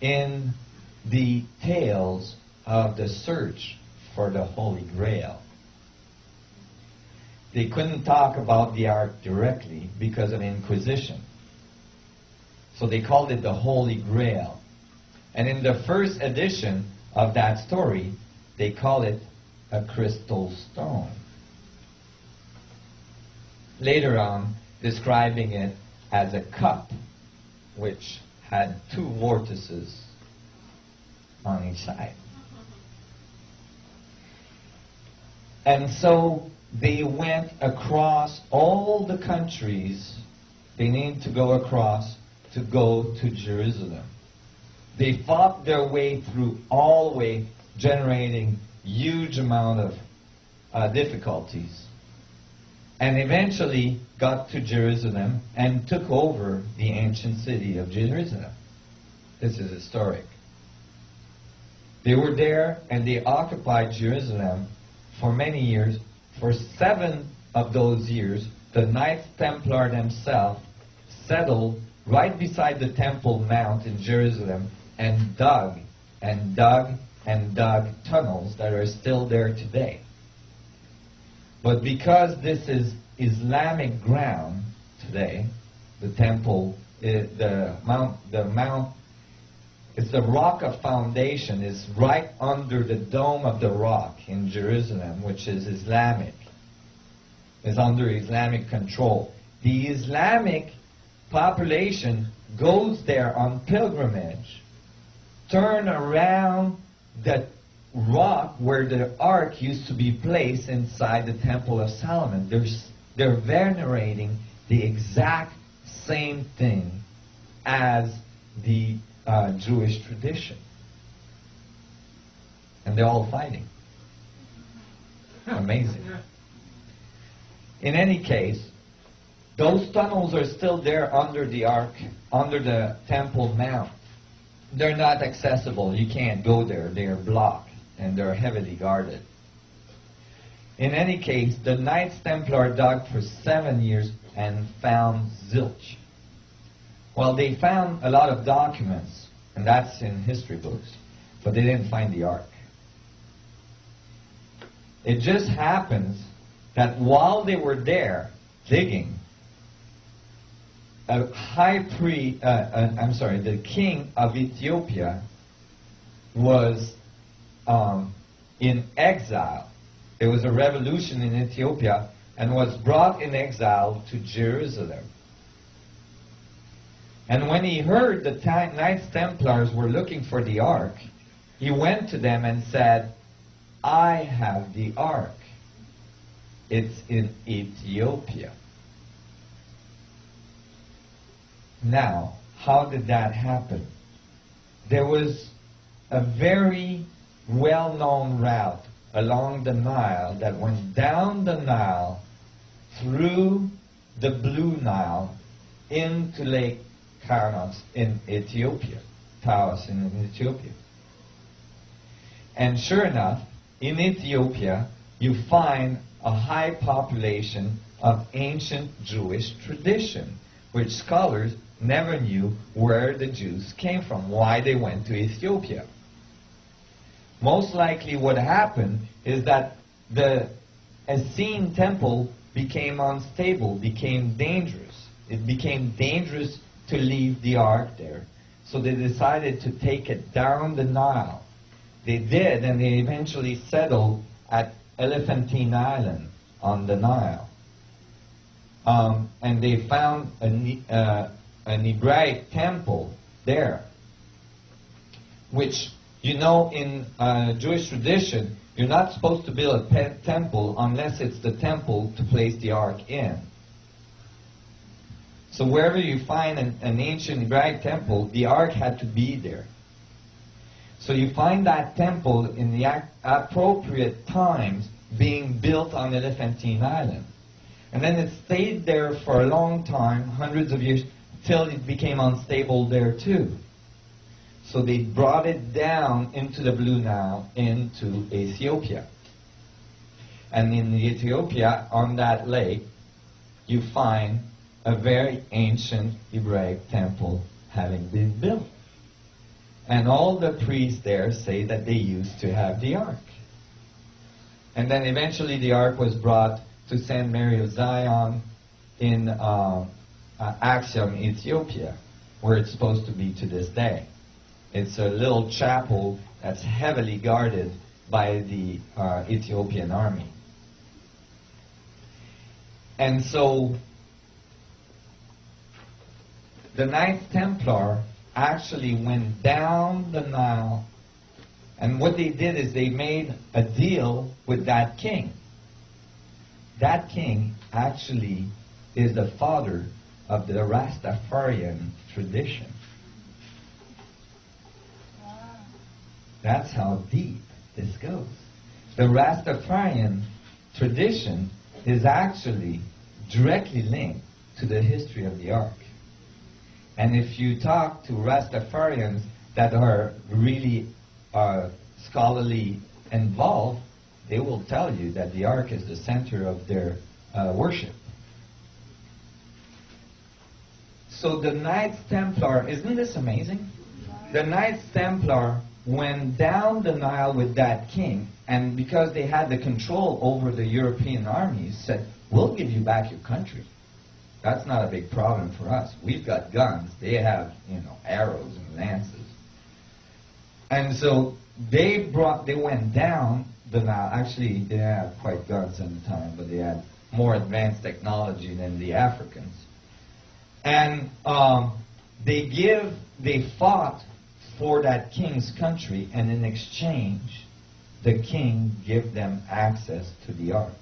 in the tales of the search for the Holy Grail. They couldn't talk about the ark directly because of Inquisition. So they called it the Holy Grail. And in the first edition of that story, they call it a crystal stone. Later on, describing it as a cup which had two vortices on each side. And so they went across all the countries they need to go across to go to Jerusalem. They fought their way through all the way, generating huge amount of uh, difficulties. And eventually got to Jerusalem and took over the ancient city of Jerusalem. This is historic. They were there and they occupied Jerusalem for many years. For seven of those years, the Knights Templar themselves settled right beside the Temple Mount in Jerusalem and dug and dug and dug tunnels that are still there today. But because this is Islamic ground today, the temple, eh, the mount, the mount, it's the rock of foundation is right under the dome of the rock in Jerusalem, which is Islamic, is under Islamic control. The Islamic population goes there on pilgrimage, turn around the rock where the ark used to be placed inside the Temple of Solomon. They're, they're venerating the exact same thing as the uh, Jewish tradition. And they're all fighting. Amazing. In any case, those tunnels are still there under the ark, under the Temple Mount. They're not accessible. You can't go there. They're blocked and they're heavily guarded. In any case, the Knights Templar dug for seven years and found zilch. Well, they found a lot of documents, and that's in history books, but they didn't find the Ark. It just happens that while they were there digging, a high priest, uh, uh, I'm sorry, the king of Ethiopia was um, in exile. There was a revolution in Ethiopia and was brought in exile to Jerusalem. And when he heard the Knights Templars were looking for the ark, he went to them and said, I have the ark. It's in Ethiopia. Now, how did that happen? There was a very well-known route along the Nile that went down the Nile through the Blue Nile into Lake Karnas in Ethiopia, Taos in Ethiopia. And sure enough, in Ethiopia, you find a high population of ancient Jewish tradition, which scholars never knew where the Jews came from, why they went to Ethiopia. Most likely what happened is that the Essene temple became unstable, became dangerous. It became dangerous to leave the ark there. So they decided to take it down the Nile. They did, and they eventually settled at Elephantine Island on the Nile. Um, and they found a, uh, an Hebraic temple there, which, you know, in uh, Jewish tradition, you're not supposed to build a temple unless it's the temple to place the ark in. So wherever you find an, an ancient Hebraic temple, the ark had to be there. So you find that temple in the appropriate times being built on Elephantine Island. And then it stayed there for a long time, hundreds of years, till it became unstable there too. So they brought it down into the Blue Nile, into Ethiopia. And in Ethiopia, on that lake, you find a very ancient Hebraic temple having been built. And all the priests there say that they used to have the ark. And then eventually the ark was brought to St. Mary of Zion in uh, uh, Axum, Ethiopia, where it's supposed to be to this day. It's a little chapel that's heavily guarded by the uh, Ethiopian army. And so the Knights Templar actually went down the Nile, and what they did is they made a deal with that king. That king actually is the father of the Rastafarian tradition. That's how deep this goes. The Rastafarian tradition is actually directly linked to the history of the Ark. And if you talk to Rastafarians that are really uh, scholarly involved, they will tell you that the Ark is the center of their uh, worship. So the Knights Templar, isn't this amazing? The Knights Templar went down the Nile with that king, and because they had the control over the European armies, said, We'll give you back your country. That's not a big problem for us. We've got guns. They have, you know, arrows and lances. And so they brought, they went down the Nile. Actually, they have quite guns at the time, but they had more advanced technology than the Africans. And um, they give, they fought for that king's country, and in exchange, the king give them access to the ark.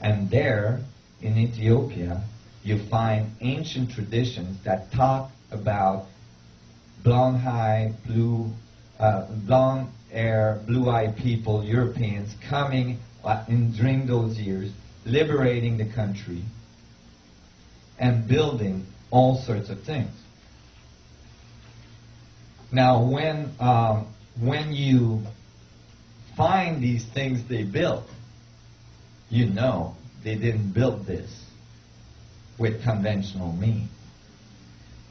And there, in Ethiopia, you find ancient traditions that talk about blonde hair, blue, uh, blonde hair, blue-eyed people, Europeans coming uh, in, during those years, liberating the country, and building all sorts of things. Now, when um, when you find these things they built, you know they didn't build this with conventional means.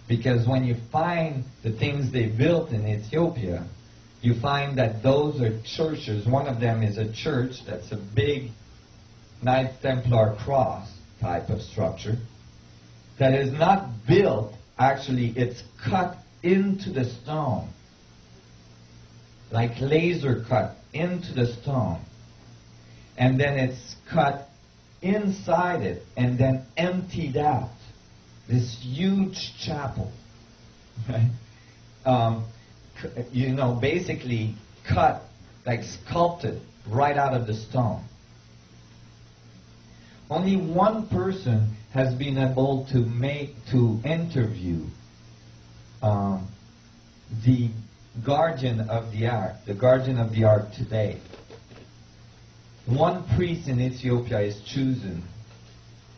Because when you find the things they built in Ethiopia, you find that those are churches. One of them is a church that's a big Knights Templar cross type of structure that is not built, actually, it's cut into the stone, like laser cut into the stone. And then it's cut inside it and then emptied out. This huge chapel. Right? Um, you know, basically cut, like sculpted right out of the stone. Only one person has been able to make, to interview um, the guardian of the ark, the guardian of the ark today. One priest in Ethiopia is chosen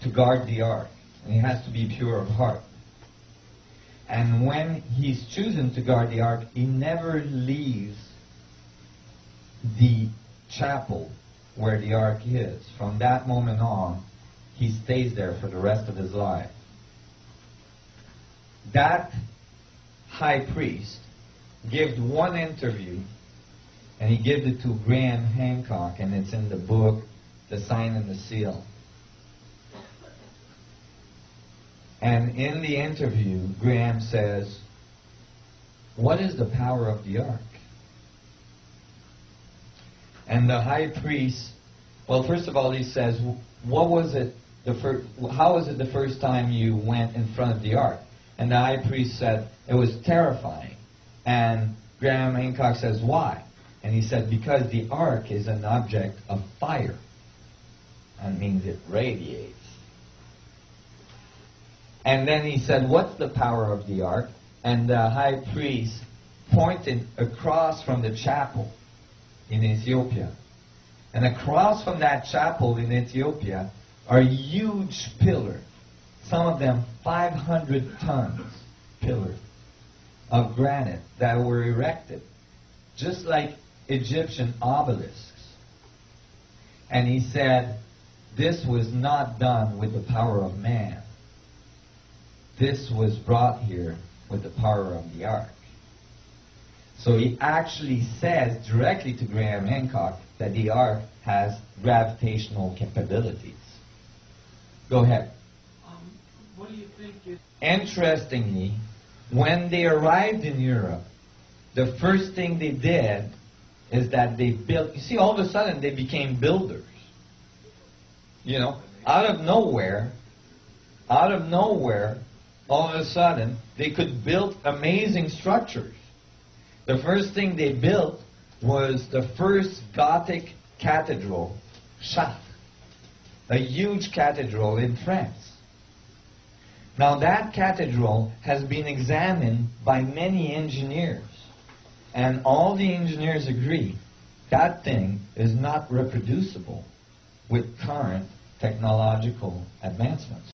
to guard the ark, and he has to be pure of heart. And when he's chosen to guard the ark, he never leaves the chapel where the ark is. From that moment on, he stays there for the rest of his life. That high priest gave one interview, and he gave it to Graham Hancock, and it's in the book, The Sign and the Seal. And in the interview, Graham says, What is the power of the ark? And the high priest, well, first of all, he says, What was it the how was it the first time you went in front of the ark? And the high priest said, it was terrifying. And Graham Hancock says, why? And he said, because the ark is an object of fire. That means it radiates. And then he said, what's the power of the ark? And the high priest pointed across from the chapel in Ethiopia. And across from that chapel in Ethiopia are huge pillars, some of them 500 tons pillars of granite that were erected, just like Egyptian obelisks. And he said, this was not done with the power of man. This was brought here with the power of the ark. So he actually says directly to Graham Hancock that the ark has gravitational capabilities. Go ahead. Um, what do you think is Interestingly, when they arrived in Europe, the first thing they did is that they built. You see, all of a sudden they became builders. You know, out of nowhere, out of nowhere, all of a sudden they could build amazing structures. The first thing they built was the first Gothic cathedral, Chartres, a huge cathedral in France. Now that cathedral has been examined by many engineers, and all the engineers agree that thing is not reproducible with current technological advancements.